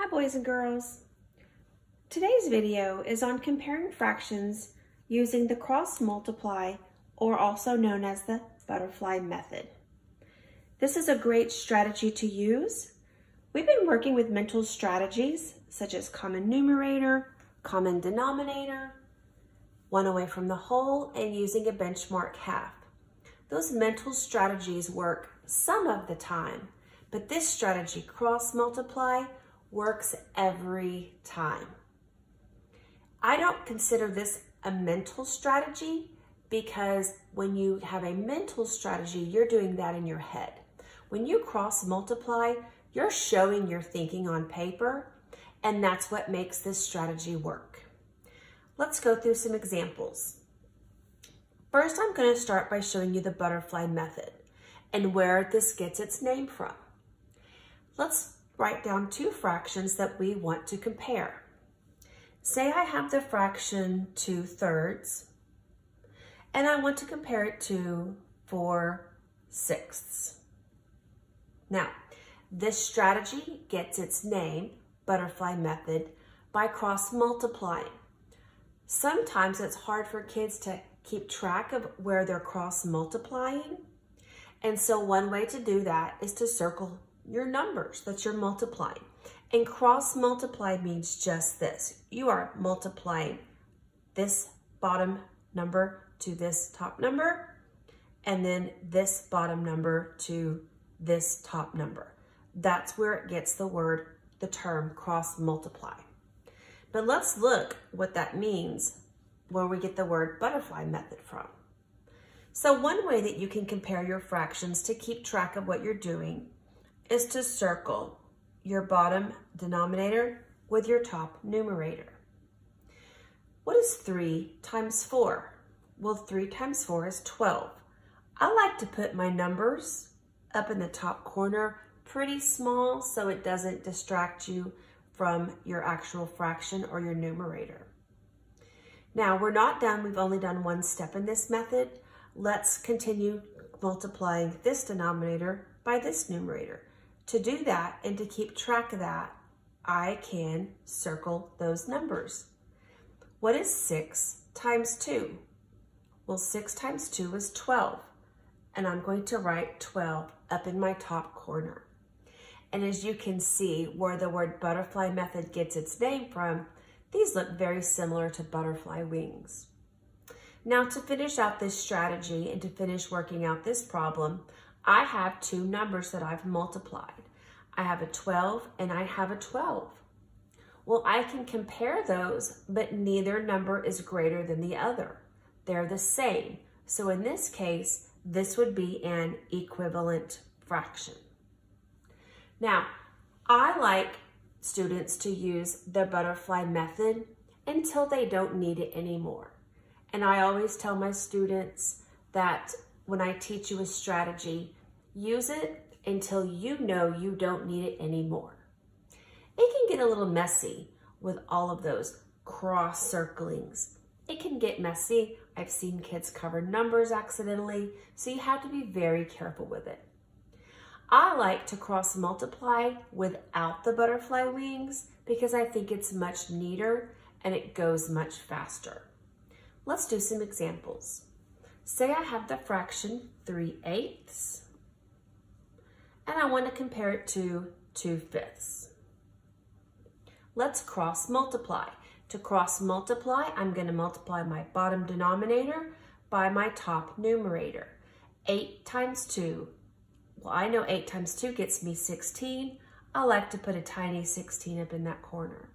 Hi boys and girls. Today's video is on comparing fractions using the cross multiply or also known as the butterfly method. This is a great strategy to use. We've been working with mental strategies such as common numerator, common denominator, one away from the whole, and using a benchmark half. Those mental strategies work some of the time, but this strategy, cross multiply, works every time. I don't consider this a mental strategy because when you have a mental strategy, you're doing that in your head. When you cross multiply, you're showing your thinking on paper, and that's what makes this strategy work. Let's go through some examples. First, I'm going to start by showing you the butterfly method and where this gets its name from. Let's write down two fractions that we want to compare. Say I have the fraction 2 thirds, and I want to compare it to 4 sixths. Now, this strategy gets its name, butterfly method, by cross multiplying. Sometimes it's hard for kids to keep track of where they're cross multiplying. And so one way to do that is to circle your numbers that you're multiplying. And cross multiply means just this. You are multiplying this bottom number to this top number, and then this bottom number to this top number. That's where it gets the word, the term cross multiply. But let's look what that means where we get the word butterfly method from. So one way that you can compare your fractions to keep track of what you're doing is to circle your bottom denominator with your top numerator. What is 3 times 4? Well, 3 times 4 is 12. I like to put my numbers up in the top corner pretty small so it doesn't distract you from your actual fraction or your numerator. Now we're not done, we've only done one step in this method. Let's continue multiplying this denominator by this numerator. To do that and to keep track of that, I can circle those numbers. What is six times two? Well, six times two is 12, and I'm going to write 12 up in my top corner. And as you can see where the word butterfly method gets its name from, these look very similar to butterfly wings. Now to finish out this strategy and to finish working out this problem, I have two numbers that I've multiplied. I have a 12 and I have a 12. Well, I can compare those, but neither number is greater than the other. They're the same. So in this case, this would be an equivalent fraction. Now, I like students to use the butterfly method until they don't need it anymore. And I always tell my students that when I teach you a strategy, use it until you know you don't need it anymore. It can get a little messy with all of those cross circlings. It can get messy. I've seen kids cover numbers accidentally, so you have to be very careful with it. I like to cross multiply without the butterfly wings because I think it's much neater and it goes much faster. Let's do some examples. Say I have the fraction 3 eighths and I want to compare it to 2 fifths. Let's cross multiply. To cross multiply, I'm going to multiply my bottom denominator by my top numerator. 8 times 2 well, I know 8 times 2 gets me 16. I like to put a tiny 16 up in that corner.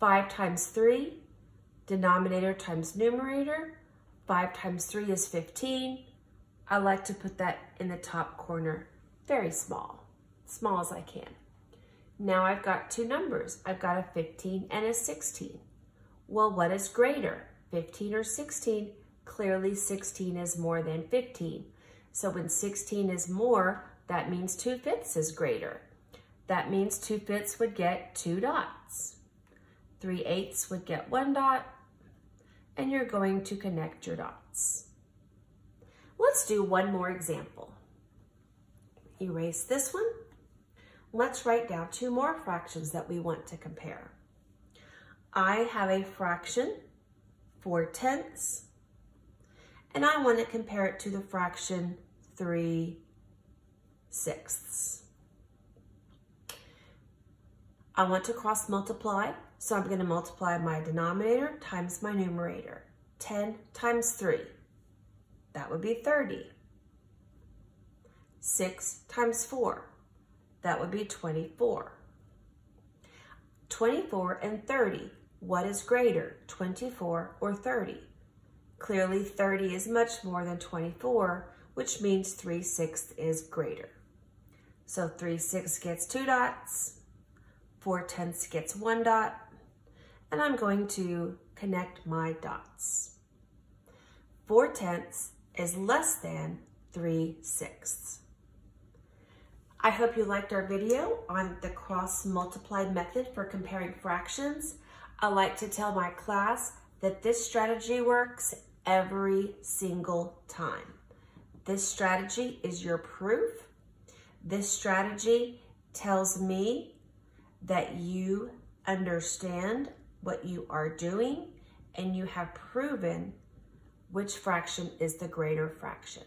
5 times 3, denominator times numerator. 5 times 3 is 15. I like to put that in the top corner, very small, small as I can. Now I've got two numbers. I've got a 15 and a 16. Well, what is greater, 15 or 16? Clearly 16 is more than 15. So when 16 is more, that means 2 fifths is greater. That means 2 fifths would get two dots. 3 eighths would get one dot, and you're going to connect your dots. Let's do one more example. Erase this one. let's write down two more fractions that we want to compare. I have a fraction, 4 tenths, and I want to compare it to the fraction 3 sixths. I want to cross multiply, so I'm going to multiply my denominator times my numerator. 10 times 3, that would be 30. 6 times 4, that would be 24. 24 and 30, what is greater, 24 or 30? Clearly 30 is much more than 24, which means 3 sixths is greater. So 3 sixths gets two dots, 4 tenths gets one dot, and I'm going to connect my dots. 4 tenths is less than 3 sixths. I hope you liked our video on the cross multiplied method for comparing fractions. I like to tell my class that this strategy works every single time. This strategy is your proof. This strategy tells me that you understand what you are doing and you have proven which fraction is the greater fraction.